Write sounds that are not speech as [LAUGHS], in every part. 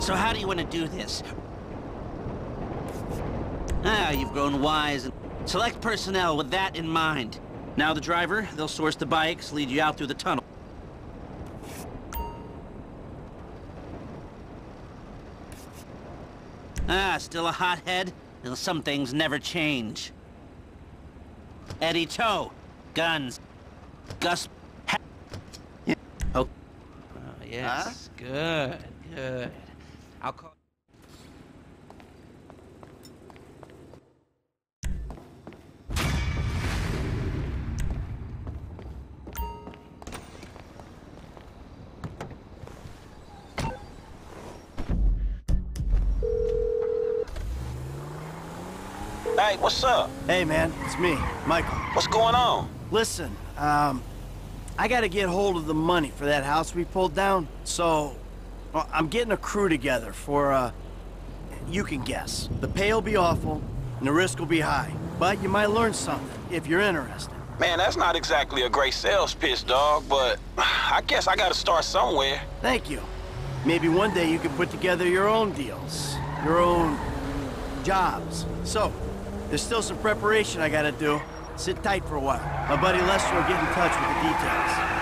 So how do you want to do this? Ah, you've grown wise and select personnel with that in mind. Now the driver, they'll source the bikes, lead you out through the tunnel. Ah, still a hothead? Well, some things never change. Eddie Toh, guns. Gus... Ha oh. oh, yes, good, good. I'll call... Hey, what's up? Hey, man, it's me, Michael. What's going on? Listen, um, I gotta get hold of the money for that house we pulled down, so well, I'm getting a crew together for, uh, you can guess. The pay will be awful, and the risk will be high, but you might learn something if you're interested. Man, that's not exactly a great sales pitch, dog, but [SIGHS] I guess I gotta start somewhere. Thank you. Maybe one day you can put together your own deals, your own jobs. So, there's still some preparation I gotta do. Sit tight for a while. My buddy Lester will get in touch with the details.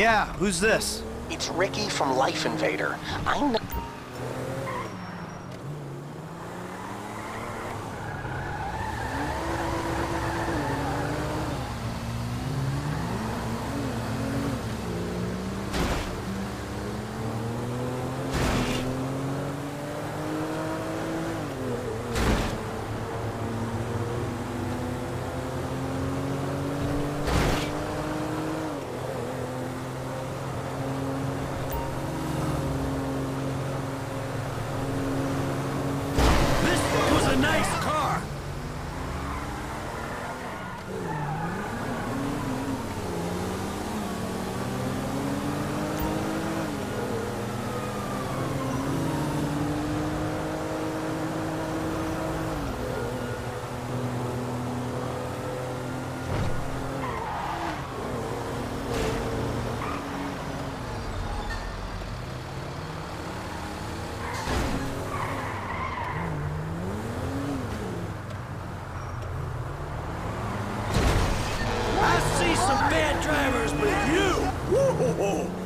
Yeah, who's this? It's Ricky from Lifeinvader. I know. This was a nice car! Some bad drivers, but you! Whoa!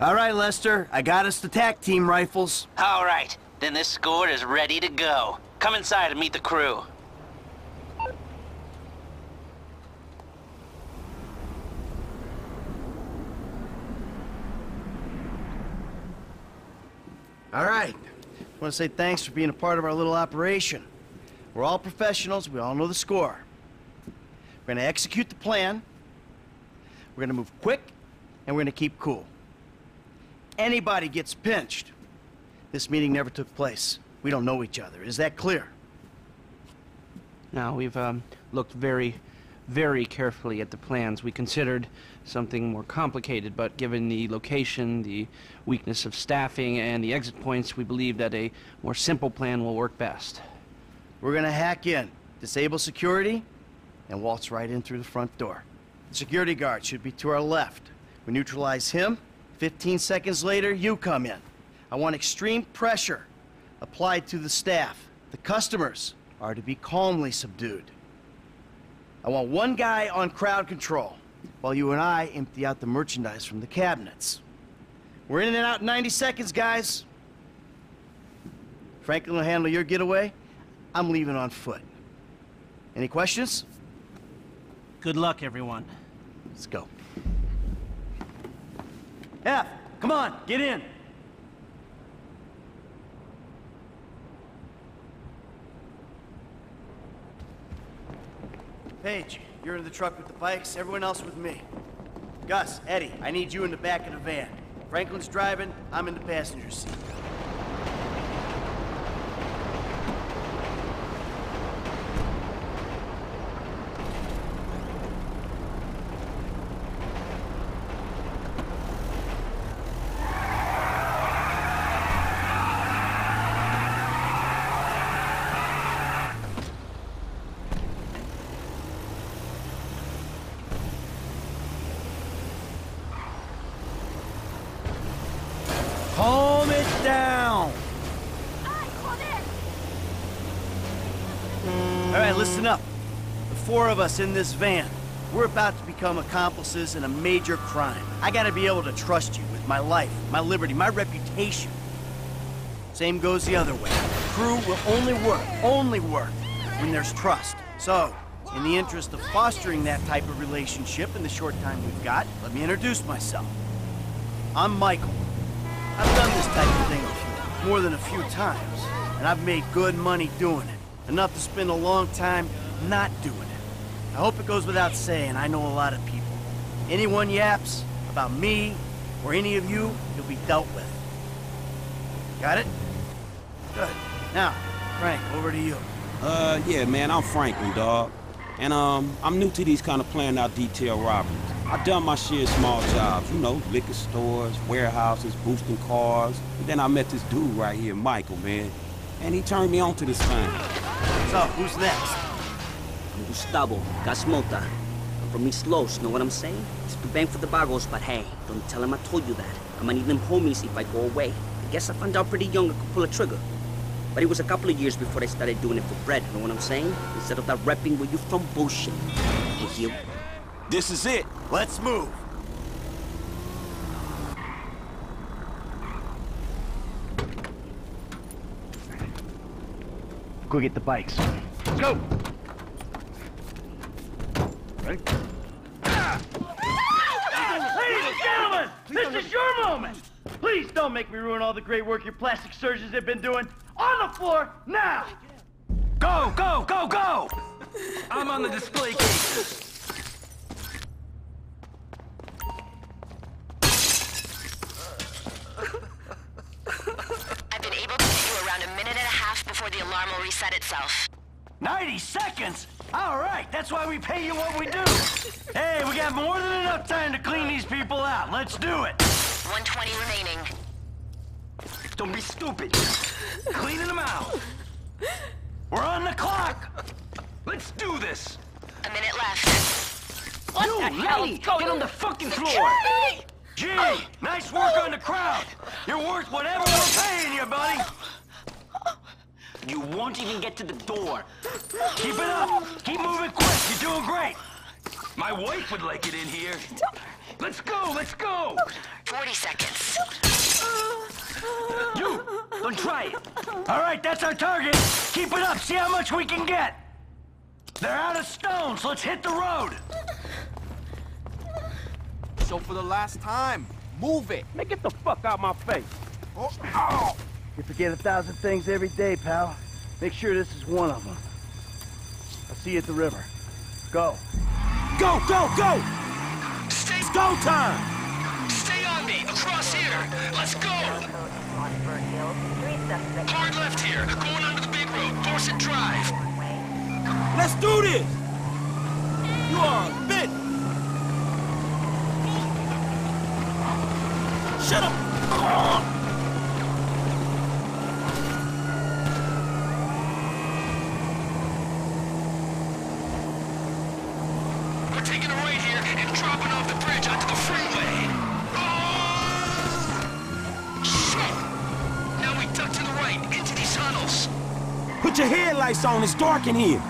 All right, Lester. I got us the tac team rifles. All right, then this score is ready to go. Come inside and meet the crew. All right. I want to say thanks for being a part of our little operation. We're all professionals. We all know the score. We're going to execute the plan. We're going to move quick, and we're going to keep cool. Anybody gets pinched. This meeting never took place. We don't know each other. Is that clear? Now, we've um, looked very, very carefully at the plans. We considered something more complicated, but given the location, the weakness of staffing, and the exit points, we believe that a more simple plan will work best. We're going to hack in, disable security, and waltz right in through the front door. The security guard should be to our left. We neutralize him. 15 seconds later, you come in. I want extreme pressure applied to the staff. The customers are to be calmly subdued. I want one guy on crowd control, while you and I empty out the merchandise from the cabinets. We're in and out in 90 seconds, guys. Franklin will handle your getaway. I'm leaving on foot. Any questions? Good luck, everyone. Let's go. F, come on, get in. Paige, you're in the truck with the bikes, everyone else with me. Gus, Eddie, I need you in the back of the van. Franklin's driving, I'm in the passenger seat. Calm it down. All right, listen up. The four of us in this van, we're about to become accomplices in a major crime. I gotta be able to trust you with my life, my liberty, my reputation. Same goes the other way. Crew will only work, only work, when there's trust. So, in the interest of fostering that type of relationship in the short time we've got, let me introduce myself. I'm Michael. I've done this type of thing before, more than a few times, and I've made good money doing it. Enough to spend a long time not doing it. I hope it goes without saying, I know a lot of people. Anyone yaps about me or any of you, you'll be dealt with. Got it? Good. Now, Frank, over to you. Uh, yeah, man, I'm Franklin, dog. And, um, I'm new to these kind of planned out detail robberies. I've done my of small jobs, you know, liquor stores, warehouses, boosting cars. And then I met this dude right here, Michael, man. And he turned me on to this thing. So, who's next? I'm Gustavo Gasmota. I'm from East Los, know what I'm saying? It's too bang for the Vagos, but hey, don't tell him I told you that. I might need them homies if I go away. I guess I found out pretty young I could pull a trigger. But it was a couple of years before I started doing it for bread, know what I'm saying? Instead of that repping where you from bullshit. Thank you. This is it. Let's move. Go get the bikes. Let's go! Ready? Ladies and gentlemen, this is your moment! Please don't make me ruin all the great work your plastic surgeons have been doing. On the floor, now! Go, go, go, go! I'm on the display case. Itself. 90 seconds? All right, that's why we pay you what we do. [LAUGHS] hey, we got more than enough time to clean these people out. Let's do it. 120 remaining. Don't be stupid. Cleaning them out. We're on the clock. Let's do this. A minute left. What the hell? Get on the fucking floor. Gee, nice work on the crowd. You're worth whatever we're paying you, buddy. You won't even get to the door. Keep it up. Keep moving quick. You're doing great. My wife would like it in here. Let's go, let's go! 40 seconds. You! Don't try it! All right, that's our target. Keep it up. See how much we can get. They're out of stones. Let's hit the road. So for the last time, move it. Man, get the fuck out my face. Oh, ow. You forget a thousand things every day, pal. Make sure this is one of them. I'll see you at the river. Go. Go, go, go! Stay, It's go time! stay on me. Across here. Let's go. Hard left here. Going under the big road. Dorset Drive. Let's do this! You are a bitch! On, it's dark in here.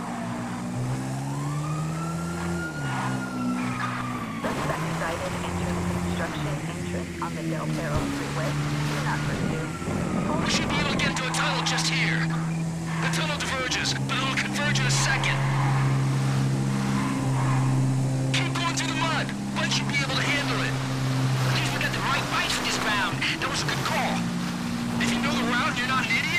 Should be able to get into a tunnel just here. The tunnel diverges, but it'll converge in a second. Keep going through the mud. Bud should be able to handle it. The right round. That was a good call. If you know the route you're not an idiot,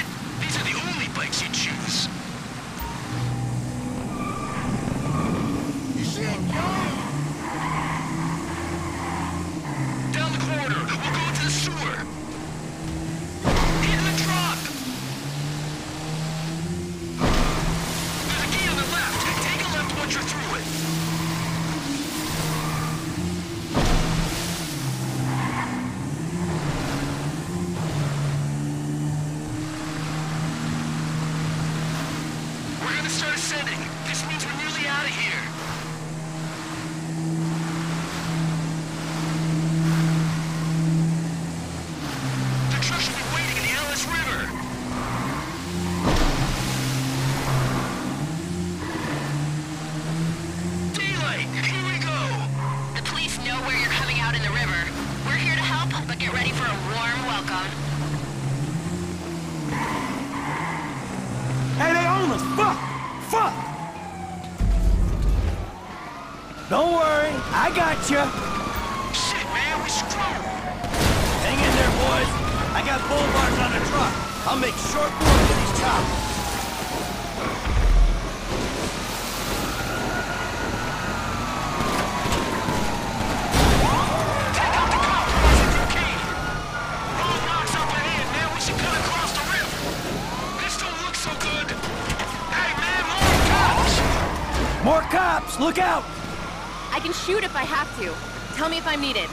get ready for a warm welcome. Hey, they own us! Fuck! Fuck! Don't worry. I got you. Shit, man, we screwed. Hang in there, boys. I got bull bars on the truck. I'll make short work of these choppers. Look out. I can shoot if I have to. Tell me if I'm needed.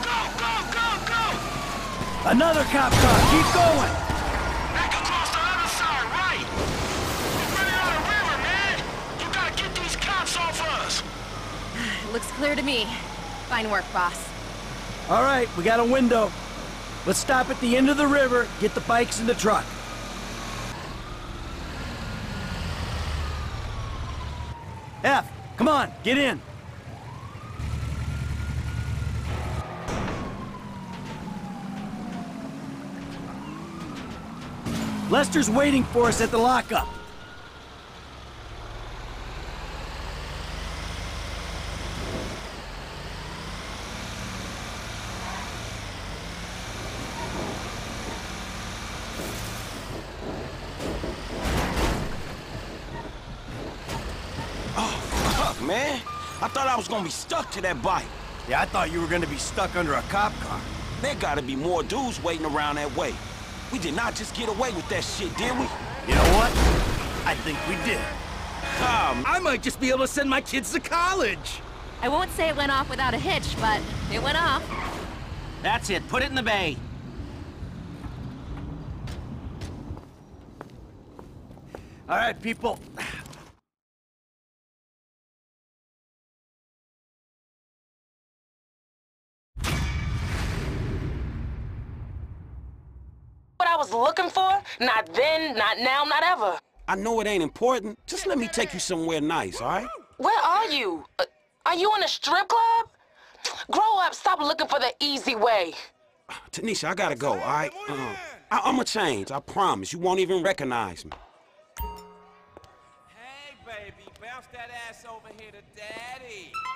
Go, go, go, go. Another cop car. Keep going. Back across the other side, right. We're running out of river, man. You gotta get these cops off us. It [SIGHS] looks clear to me. Fine work, boss. All right, we got a window. Let's stop at the end of the river, get the bikes in the truck. F, come on, get in. Lester's waiting for us at the lockup. Fuck, man. I thought I was gonna be stuck to that bike. Yeah, I thought you were gonna be stuck under a cop car. There gotta be more dudes waiting around that way. We did not just get away with that shit, did we? You know what? I think we did. Um, I might just be able to send my kids to college! I won't say it went off without a hitch, but it went off. That's it. Put it in the bay. All right, people. I was looking for? Not then, not now, not ever. I know it ain't important. Just let me take you somewhere nice, all right? Where are you? Uh, are you in a strip club? Grow up. Stop looking for the easy way. Tanisha, I gotta go, all right? Uh, I I'ma change, I promise. You won't even recognize me. Hey, baby, bounce that ass over here to daddy. Woo!